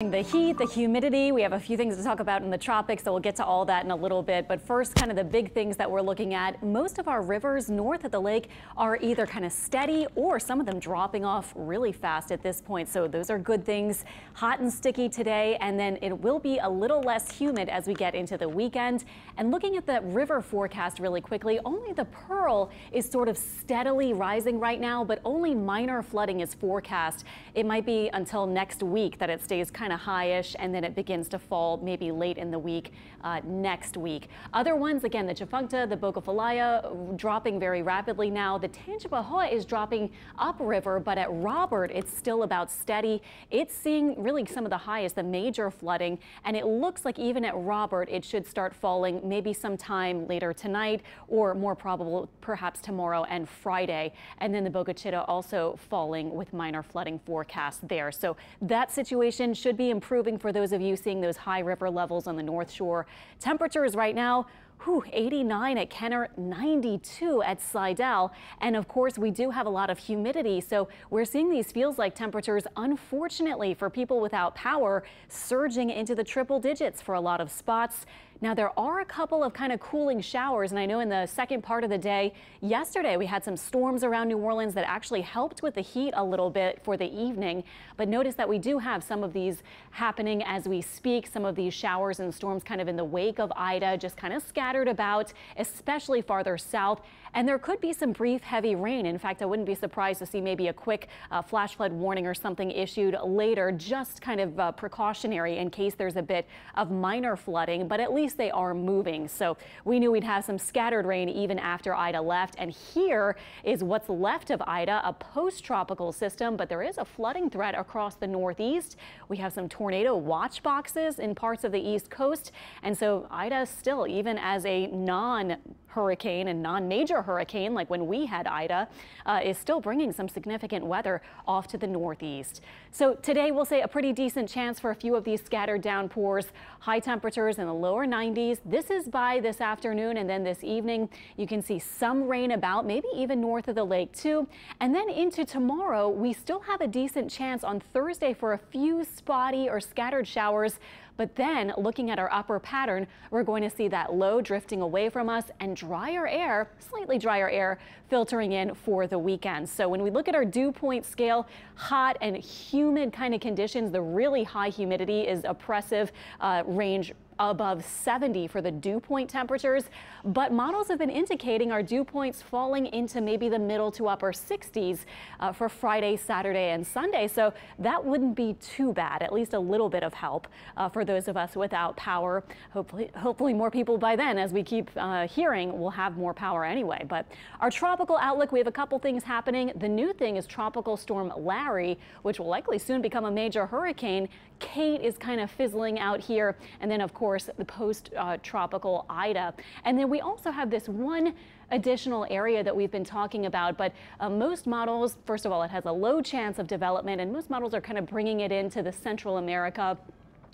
The heat, the humidity, we have a few things to talk about in the tropics, so we'll get to all that in a little bit. But first, kind of the big things that we're looking at. Most of our rivers north of the lake are either kind of steady or some of them dropping off really fast at this point. So those are good things. Hot and sticky today, and then it will be a little less humid as we get into the weekend. And looking at the river forecast really quickly, only the Pearl is sort of steadily rising right now, but only minor flooding is forecast. It might be until next week that it stays kind of highish and then it begins to fall maybe late in the week uh, next week. Other ones, again, the Tchefuncte, the Bogue Falaya dropping very rapidly now. The Tangipahoa is dropping upriver, but at Robert, it's still about steady. It's seeing really some of the highest, the major flooding, and it looks like even at Robert, it should start falling maybe sometime later tonight or more probable perhaps tomorrow and Friday. And then the Bogue Chitto also falling with minor flooding forecast there. So that situation should be improving for those of you seeing those high river levels on the North Shore. Temperatures right now Whew, 89 at Kenner, 92 at Slidell. And of course, we do have a lot of humidity. So we're seeing these feels like temperatures, unfortunately, for people without power, surging into the triple digits for a lot of spots. Now, there are a couple of kind of cooling showers, and I know in the second part of the day yesterday we had some storms around New Orleans that actually helped with the heat a little bit for the evening. But notice that we do have some of these happening as we speak, some of these showers and storms kind of in the wake of Ida, just kind of scattered about, especially farther south. And there could be some brief heavy rain. In fact, I wouldn't be surprised to see maybe a quick uh, flash flood warning or something issued later, just kind of uh, precautionary in case there's a bit of minor flooding. But at least least they are moving. So we knew we'd have some scattered rain even after Ida left. And here is what's left of Ida, a post-tropical system, but there is a flooding threat across the northeast. We have some tornado watch boxes in parts of the east coast. And so Ida still, even as a non hurricane and non-major hurricane like when we had Ida uh, is still bringing some significant weather off to the northeast. So today we'll say a pretty decent chance for a few of these scattered downpours, high temperatures in the lower 90s. This is by this afternoon and then this evening you can see some rain about maybe even north of the lake too. And then into tomorrow we still have a decent chance on Thursday for a few spotty or scattered showers but then looking at our upper pattern, we're going to see that low drifting away from us and drier air, slightly drier air filtering in for the weekend. So when we look at our dew point scale, hot and humid kind of conditions, the really high humidity is oppressive uh, range above 70 for the dew point temperatures, but models have been indicating our dew points falling into maybe the middle to upper 60s uh, for Friday, Saturday, and Sunday. So that wouldn't be too bad, at least a little bit of help uh, for those of us without power. Hopefully, hopefully more people by then, as we keep uh, hearing, will have more power anyway. But our tropical outlook, we have a couple things happening. The new thing is Tropical Storm Larry, which will likely soon become a major hurricane. Kate is kind of fizzling out here. And then, of course, the post-tropical uh, Ida. And then we also have this one additional area that we've been talking about. But uh, most models, first of all, it has a low chance of development, and most models are kind of bringing it into the Central America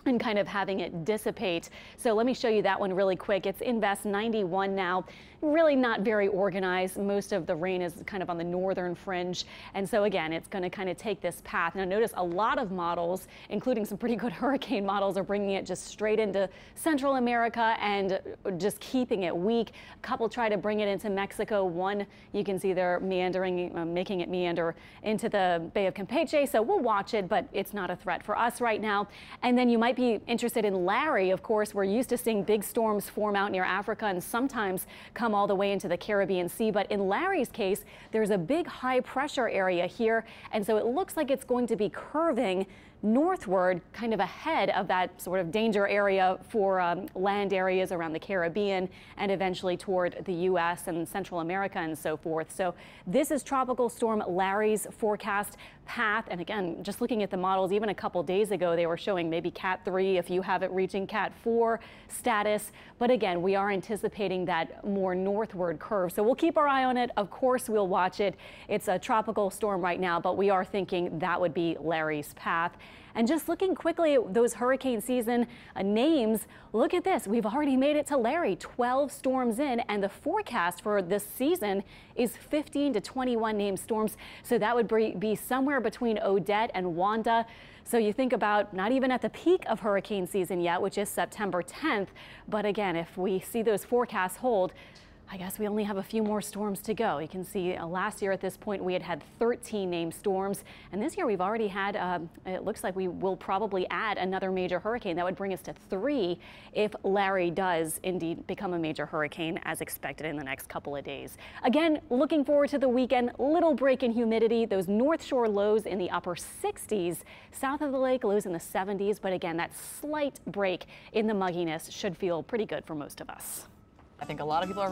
and kind of having it dissipate. So let me show you that one really quick. It's Invest 91 now really not very organized. Most of the rain is kind of on the northern fringe. And so again, it's going to kind of take this path. Now notice a lot of models, including some pretty good hurricane models, are bringing it just straight into Central America and just keeping it weak. A couple try to bring it into Mexico. One, you can see they're meandering, uh, making it meander into the Bay of Campeche. So we'll watch it, but it's not a threat for us right now. And then you might be interested in Larry. Of course, we're used to seeing big storms form out near Africa and sometimes come all the way into the Caribbean Sea. But in Larry's case, there's a big high pressure area here. And so it looks like it's going to be curving northward, kind of ahead of that sort of danger area for um, land areas around the Caribbean and eventually toward the U.S. and Central America and so forth. So this is Tropical Storm Larry's forecast path. And again, just looking at the models, even a couple days ago, they were showing maybe Cat 3 if you have it reaching Cat 4 status. But again, we are anticipating that more northward curve. So we'll keep our eye on it. Of course, we'll watch it. It's a tropical storm right now, but we are thinking that would be Larry's path. And just looking quickly at those hurricane season uh, names, look at this. We've already made it to Larry, 12 storms in, and the forecast for this season is 15 to 21 named storms. So that would be somewhere between Odette and Wanda. So you think about not even at the peak of hurricane season yet, which is September 10th. But again, if we see those forecasts hold, I guess we only have a few more storms to go. You can see uh, last year at this point we had had 13 named storms, and this year we've already had, uh, it looks like we will probably add another major hurricane. That would bring us to three if Larry does indeed become a major hurricane as expected in the next couple of days. Again, looking forward to the weekend, little break in humidity, those North Shore lows in the upper 60s, south of the lake lows in the 70s, but again, that slight break in the mugginess should feel pretty good for most of us. I think a lot of people are